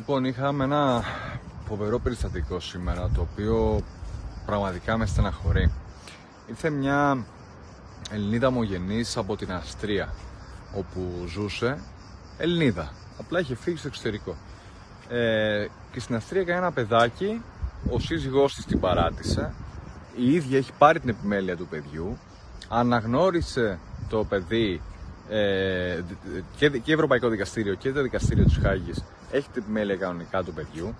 Λοιπόν, είχαμε ένα φοβερό περιστατικό σήμερα το οποίο πραγματικά με στεναχωρεί. Ήρθε μια Ελληνίδα ομογενής από την Αστρία όπου ζούσε Ελληνίδα. Απλά είχε φύγει στο εξωτερικό. Ε, και στην Αστρία έκανε ένα παιδάκι, ο σύζυγός της την παράτησε, η ίδια έχει πάρει την επιμέλεια του παιδιού, αναγνώρισε το παιδί ε, και, και Ευρωπαϊκό Δικαστήριο και το Δικαστήριο της Χάγης έχει την επιμέλεια κανονικά του παιδιού.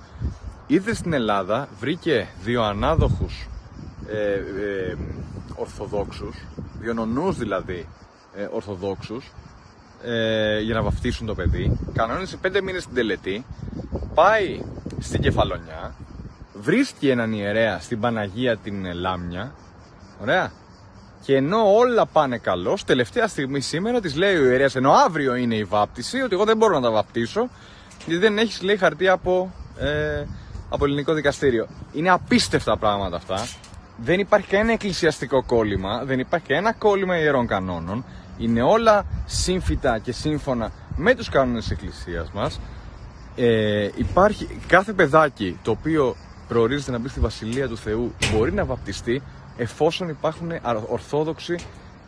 Ήρθε στην Ελλάδα, βρήκε δύο ανάδοχους ε, ε, Ορθοδόξους, δύο νονούς δηλαδή ε, Ορθοδόξους, ε, για να βαφτίσουν το παιδί. Κανόνισε πέντε μήνες την τελετή, πάει στην Κεφαλονιά, βρίσκει έναν ιερέα στην Παναγία την Λάμια, ωραία, και ενώ όλα πάνε καλώς, τελευταία στιγμή σήμερα της λέει ο ιερέας, ενώ αύριο είναι η βάπτιση, ότι εγώ δεν μπορώ να τα βαπτίσω, γιατί δεν έχεις λέει χαρτί από, ε, από ελληνικό δικαστήριο. Είναι απίστευτα πράγματα αυτά. Δεν υπάρχει κανένα εκκλησιαστικό κόλλημα, δεν υπάρχει κανένα κόλλημα ιερών κανόνων. Είναι όλα σύμφυτα και σύμφωνα με τους κανόνες της Εκκλησίας μας. Ε, υπάρχει κάθε παιδάκι το οποίο προορίζεται να μπει στη Βασιλεία του Θεού μπορεί να βαπτιστεί εφόσον υπάρχουν ορθόδοξοι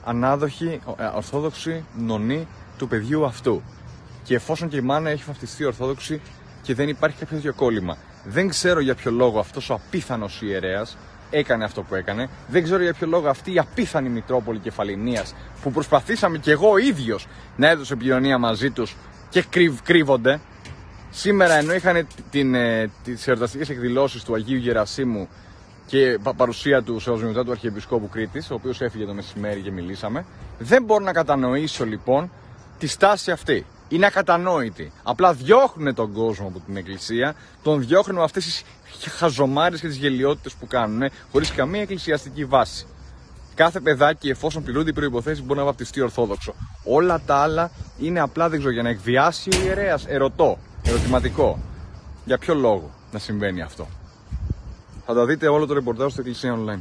ανάδοχοι, ε, ορθόδοξοι νονοί του παιδιού αυτού. Και εφόσον και η μάνα έχει βαπτιστεί ορθόδοξη και δεν υπάρχει κάποιο τέτοιο κόλλημα. Δεν ξέρω για ποιο λόγο αυτός ο απίθανος ιερέας έκανε αυτό που έκανε. Δεν ξέρω για ποιο λόγο αυτή η απίθανη Μητρόπολη Κεφαλινία που προσπαθήσαμε κι εγώ ίδιος να έδωσε επικοινωνία μαζί τους και κρύβονται. Σήμερα ενώ είχαν ε, τις εορταστικές εκδηλώσεις του Αγίου Γερασίμου και παρουσία του Σεβασμιωτά του Αρχιεπισκόπου Κρήτης, ο οποίος έφυγε το μεσημέρι και μιλήσαμε, δεν μπορώ να κατανοήσω λοιπόν τη στάση αυτή. Είναι ακατανόητη. Απλά διώχνουν τον κόσμο από την εκκλησία, τον διώχνουν με αυτές τις χαζομάρες και τις γελιότητες που κάνουν, χωρίς καμία εκκλησιαστική βάση. Κάθε παιδάκι, εφόσον πληρούνται οι προποθέσει, μπορεί να βαπτιστεί ορθόδοξο. Όλα τα άλλα είναι απλά δεν ξέρω για να εκβιάσει ο ιερέας. Ερωτώ, ερωτηματικό. Για ποιο λόγο να συμβαίνει αυτό; Θα το δείτε όλο το ρεπορτάζ στο Εκκλησία Online.